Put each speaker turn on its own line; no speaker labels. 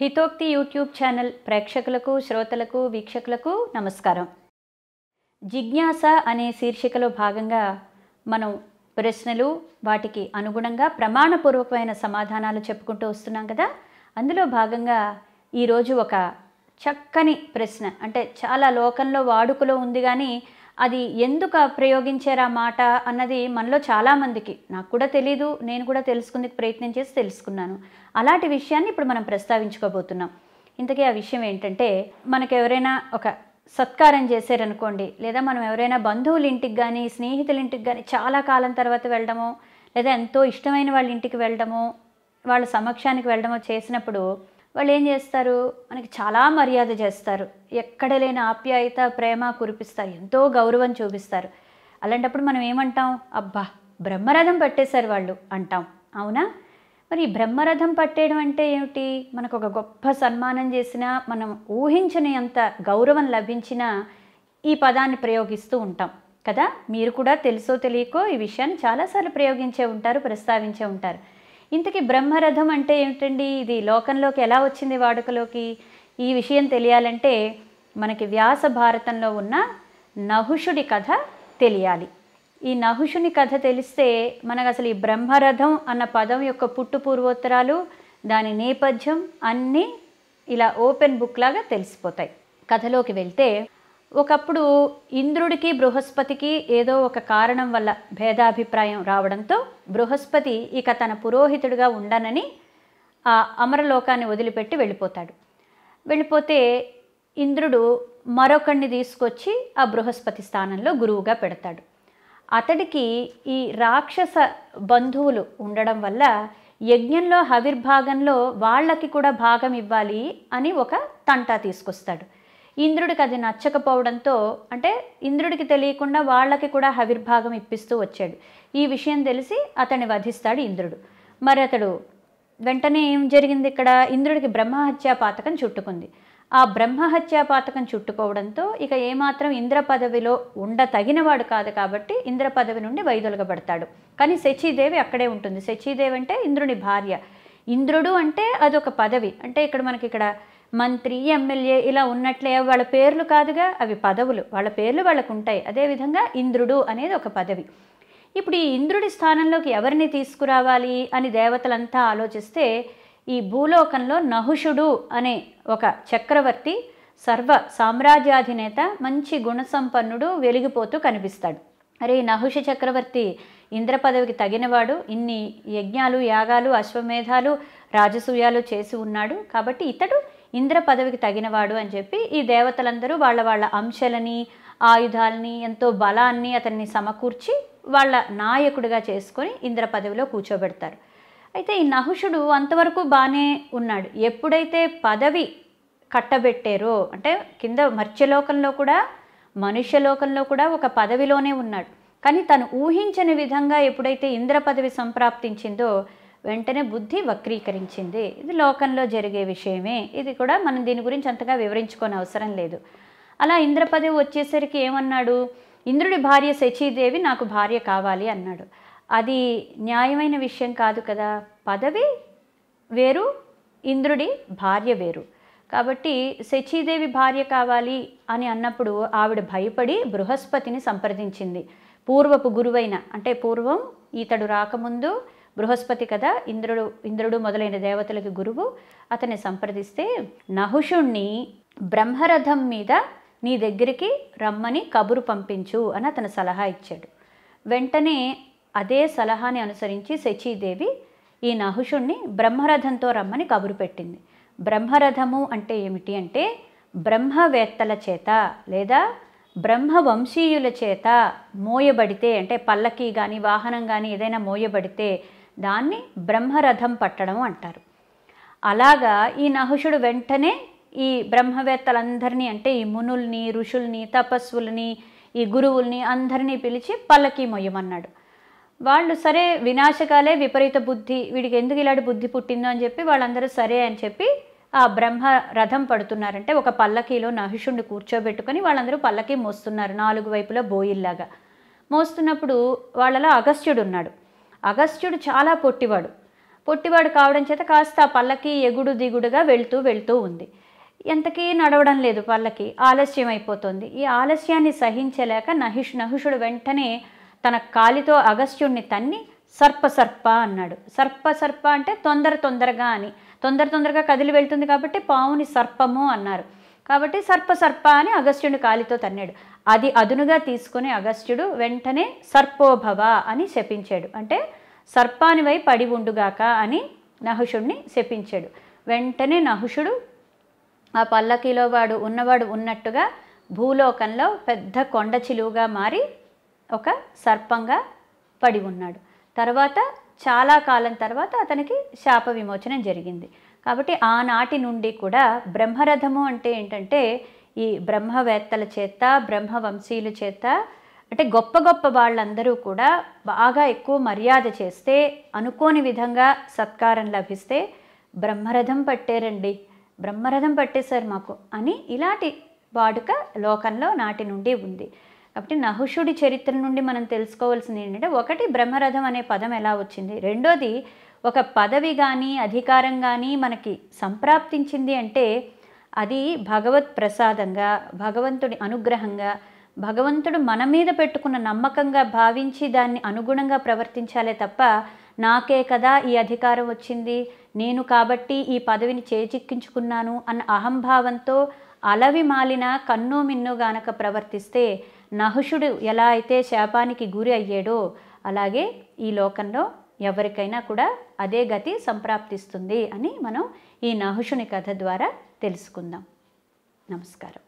హితోక్తి YouTube channel ప్రేక్షకులకు శ్రోతలకు వీక్షకులకు నమస్కారం. జిజ్ఞాస అనే శీర్షికలో భాగంగా మనం ప్రశ్నలు వాటికి అనుగుణంగా ప్రమాణపూర్వకమైన సమాధానాలు చెప్పుకుంటూ వస్తున్నాం కదా? అందులో భాగంగా ఈరోజు ఒక చక్కని ప్రశ్న. అంటే చాలా లోకంలో వాడుకలో ఉంది కానీ అది ఎందుకు ప్రయోగించారా మాట అన్నది మనలో చాలామందికి నాకు కూడా తెలీదు నేను కూడా తెలుసుకుందుకు ప్రయత్నం చేసి తెలుసుకున్నాను. అలాంటి విషయాన్ని ఇప్పుడు మనం ప్రస్తావించుకోబోతున్నాం. ఇంతకీ ఆ విషయం ఏంటంటే మనకు ఎవరైనా ఒక సత్కారం చేశారనుకోండి లేదా మనం ఎవరైనా బంధువుల ఇంటికి కానీ స్నేహితుల ఇంటికి కానీ చాలా కాలం తర్వాత వెళ్ళడమో లేదా ఎంతో ఇష్టమైన వాళ్ళ ఇంటికి వెళ్ళడమో వాళ్ళ సమక్షానికి వెళ్ళడమో చేసినప్పుడు వాళ్ళు ఏం చేస్తారు? మనకి చాలా మర్యాద చేస్తారు. ఎక్కడ లేని ఆప్యాయత ప్రేమ కురిపిస్తారు. ఎంతో గౌరవం చూపిస్తారు. అలాంటప్పుడు మనం ఏమంటాం? అబ్బా బ్రహ్మరథం పట్టేశారు వాళ్ళు అంటాం. అవునా? మరి ఈ బ్రహ్మరథం పట్టేయడం అంటే ఏమిటి? మనకు ఒక గొప్ప సన్మానం చేసినా మనం ఊహించని అంత గౌరవం లభించినా ఈ పదాన్ని ప్రయోగిస్తూ ఉంటాం. కదా? మీరు కూడా తెలుసో తెలియకో ఈ విషయాన్ని చాలాసార్లు ప్రయోగించే ఉంటారు ప్రస్తావించే ఉంటారు. ఇంతకీ బ్రహ్మరథం అంటే ఏమిటండి? ఇది లోకంలోకి ఎలా వచ్చింది వాడుకలోకి? ఈ విషయం తెలియాలంటే మనకి వ్యాస భారతంలో ఉన్న నహుషుడి కథ తెలియాలి. ఈ నహుషుని కథ తెలిస్తే మనకు అసలు ఈ బ్రహ్మరథం అన్న పదం యొక్క పుట్టు పూర్వోత్తరాలు దాని నేపథ్యం అన్నీ ఇలా ఓపెన్ బుక్ లాగా తెలిసిపోతాయి. కథలోకి వెళ్తే ఒకప్పుడు ఇంద్రుడికి బృహస్పతికి ఏదో ఒక కారణం వల్ల భేదాభిప్రాయం రావడంతో బృహస్పతి ఇక తన పురోహితుడిగా ఉండనని ఆ అమరలోకాన్ని వదిలిపెట్టి వెళ్ళిపోతాడు. వెళ్ళిపోతే ఇంద్రుడు మరొకడిని తీసుకొచ్చి ఆ బృహస్పతి స్థానంలో గురువుగా పెడతాడు. అతడికి ఈ రాక్షస బంధువులు ఉండడం వల్ల యజ్ఞంలో హవిర్భాగంలో వాళ్ళకి కూడా భాగం ఇవ్వాలి అని ఒక తంటా తీసుకొస్తాడు. ఇంద్రుడికి అది నచ్చకపోవడంతో అంటే ఇంద్రుడికి తెలియకుండా వాళ్ళకి కూడా హవిర్భాగం ఇప్పిస్తూ వచ్చాడు. ఈ విషయం తెలిసి అతన్ని వధిస్తాడు ఇంద్రుడు. మరి అతడు వెంటనే ఏం జరిగింది ఇక్కడ? ఇంద్రుడికి బ్రహ్మహత్యా పాతకం చుట్టుకుంది. ఆ బ్రహ్మహత్యా పాతకం చుట్టుకోవడంతో ఇక ఏమాత్రం ఇంద్ర పదవిలో ఉండ తగినవాడు కాదు కాబట్టి ఇంద్ర పదవి నుండి వైదొలగబడతాడు. కానీ శచీదేవి అక్కడే ఉంటుంది. శచీదేవి అంటే ఇంద్రుని భార్య. ఇంద్రుడు అంటే అదొక పదవి. అంటే ఇక్కడ మనకి ఇక్కడ మంత్రి ఎమ్మెల్యే ఇలా ఉన్నట్లే వాళ్ళ పేర్లు కాదుగా అవి పదవులు. వాళ్ళ పేర్లు వాళ్ళకు ఉంటాయి అదేవిధంగా ఇంద్రుడు అనేది ఒక పదవి. ఇప్పుడు ఈ ఇంద్రుడి స్థానంలోకి ఎవరిని తీసుకురావాలి అని దేవతలంతా ఆలోచిస్తే ఈ భూలోకంలో నహుషుడు అనే ఒక చక్రవర్తి సర్వ సామ్రాజ్యాధినేత మంచి గుణసంపన్నుడు వెలిగిపోతూ కనిపిస్తాడు. అరే ఈ నహుష చక్రవర్తి ఇంద్ర పదవికి తగినవాడు ఇన్ని యజ్ఞాలు యాగాలు అశ్వమేధాలు రాజసూయాలు చేసి ఉన్నాడు. కాబట్టి ఇతడు ఇంద్ర పదవికి తగినవాడు అని చెప్పి ఈ దేవతలందరూ వాళ్ళ వాళ్ళ అంశాలని ఆయుధాలని ఎంతో బలాన్ని అతన్ని సమకూర్చి వాళ్ళ నాయకుడిగా చేసుకొని ఇంద్ర పదవిలో కూర్చోబెడతారు. అయితే ఈ నహుషుడు అంతవరకు బాగానే ఉన్నాడు. ఎప్పుడైతే పదవి కట్టబెట్టారో అంటే కింద మర్త్యలోకంలో కూడా మనుష్యలోకంలో కూడా ఒక పదవిలోనే ఉన్నాడు. కానీ తను ఊహించని విధంగా ఎప్పుడైతే ఇంద్ర పదవి సంప్రాప్తించిందో వెంటనే బుద్ధి వక్రీకరించింది. ఇది లోకంలో జరిగే విషయమే. ఇది కూడా మనం దీని గురించి అంతగా వివరించుకోని అవసరం లేదు. అలా ఇంద్రపదవి వచ్చేసరికి ఏమన్నాడు? ఇంద్రుడి భార్య శచీదేవి నాకు భార్య కావాలి అన్నాడు. అది న్యాయమైన విషయం కాదు కదా. పదవి వేరు ఇంద్రుడి భార్య వేరు. కాబట్టి శచీదేవి భార్య కావాలి అని అన్నప్పుడు ఆవిడ భయపడి బృహస్పతిని సంప్రదించింది. పూర్వపు గురువైన అంటే పూర్వం ఇతడు రాకముందు బృహస్పతి కదా ఇంద్రుడు ఇంద్రుడు మొదలైన దేవతలకి గురువు. అతన్ని సంప్రదిస్తే నహుషుణ్ణి బ్రహ్మరథం మీద నీ దగ్గరికి రమ్మని కబురు పంపించు అని అతను సలహా ఇచ్చాడు. వెంటనే అదే సలహాని అనుసరించి శచీదేవి ఈ నహుషుణ్ణి బ్రహ్మరథంతో రమ్మని కబురు పెట్టింది. బ్రహ్మరథము అంటే ఏమిటి అంటే బ్రహ్మవేత్తల చేత లేదా బ్రహ్మవంశీయుల చేత మోయబడితే అంటే పల్లకి కానీ వాహనం కానీ ఏదైనా మోయబడితే దాన్ని బ్రహ్మరథం పట్టడం అంటారు. అలాగా ఈ నహుషుడు వెంటనే ఈ బ్రహ్మవేత్తలందరినీ అంటే ఈ మునుల్ని ఋషుల్ని తపస్సుల్ని ఈ గురువుల్ని అందరినీ పిలిచి పల్లకి మొయ్యమన్నాడు. వాళ్ళు సరే వినాశకాలే విపరీత బుద్ధి వీడికి ఎందుకు ఇలాంటి బుద్ధి పుట్టిందో అని చెప్పి వాళ్ళందరూ సరే అని చెప్పి ఆ బ్రహ్మ రథం పడుతున్నారంటే ఒక పల్లకీలో నహిషుణ్ణి కూర్చోబెట్టుకొని వాళ్ళందరూ పల్లకి మోస్తున్నారు నాలుగు వైపులా బోయిల్లాగా. మోస్తున్నప్పుడు వాళ్ళలో అగస్త్యుడు ఉన్నాడు అగస్త్యుడు చాలా పొట్టివాడు. పొట్టివాడు కావడం చేత కాస్త పల్లకి ఎగుడు దిగుడుగా వెళ్తూ వెళ్తూ ఉంది. ఎంతకీ నడవడం లేదు పల్లకి. ఆలస్యం అయిపోతుంది. ఈ ఆలస్యాన్ని సహించలేక నహిష్ నహుషుడు వెంటనే తన కాలితో అగస్త్యుణ్ణి తన్ని సర్ప సర్ప అన్నాడు. సర్ప సర్ప అంటే తొందర తొందరగా అని. తొందర తొందరగా కదిలి వెళ్తుంది కాబట్టి పావుని సర్పము అన్నారు. కాబట్టి సర్ప సర్ప అని అగస్త్యుని కాలితో తన్నాడు. అది అదునుగా తీసుకుని అగస్త్యుడు వెంటనే సర్పోభవ అని శపించాడు. అంటే సర్పానివై పడి ఉండుగాక అని నహుషుడిని శపించాడు. వెంటనే నహుషుడు ఆ పల్లకీలో వాడు ఉన్నవాడు ఉన్నట్టుగా భూలోకంలో పెద్ద కొండ చిలువుగా మారి ఒక సర్పంగా పడి ఉన్నాడు. తర్వాత చాలా కాలం తర్వాత అతనికి శాప విమోచనం జరిగింది. కాబట్టి ఆనాటి నుండి కూడా బ్రహ్మరథము అంటే ఏంటంటే ఈ బ్రహ్మవేత్తల చేత బ్రహ్మవంశీయుల చేత అంటే గొప్ప గొప్ప వాళ్ళందరూ కూడా బాగా ఎక్కువ మర్యాద చేస్తే అనుకోని విధంగా సత్కారం లభిస్తే బ్రహ్మరథం పట్టారండి. బ్రహ్మరథం పట్టేశారు మాకు అని ఇలాంటి వాడుక లోకంలో నాటి నుండి ఉంది. కాబట్టి నహుషుడి చరిత్ర నుండి మనం తెలుసుకోవాల్సింది ఏంటంటే ఒకటి బ్రహ్మరథం అనే పదం ఎలా వచ్చింది? రెండోది ఒక పదవి కానీ అధికారం కానీ మనకి సంప్రాప్తించింది అంటే అది భగవత్ ప్రసాదంగా భగవంతుడి అనుగ్రహంగా భగవంతుడు మన మీద పెట్టుకున్న నమ్మకంగా భావించి దాన్ని అనుగుణంగా ప్రవర్తించాలే తప్ప నాకే కదా ఈ అధికారం వచ్చింది? నేను కాబట్టి ఈ పదవిని చేజిక్కించుకున్నాను అన్న అహంభావంతో అలవి మాలిన కన్ను మిన్ను గానక ప్రవర్తిస్తే నహుషుడు ఎలా అయితే శాపానికి గురి అయ్యాడో అలాగే ఈ లోకంలో ఎవరికైనా కూడా అదే గతి సంప్రాప్తిస్తుంది అని మనం ఈ నహుషుని కథ ద్వారా తెలుసుకుందాం. నమస్కారం.